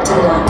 Abdullah.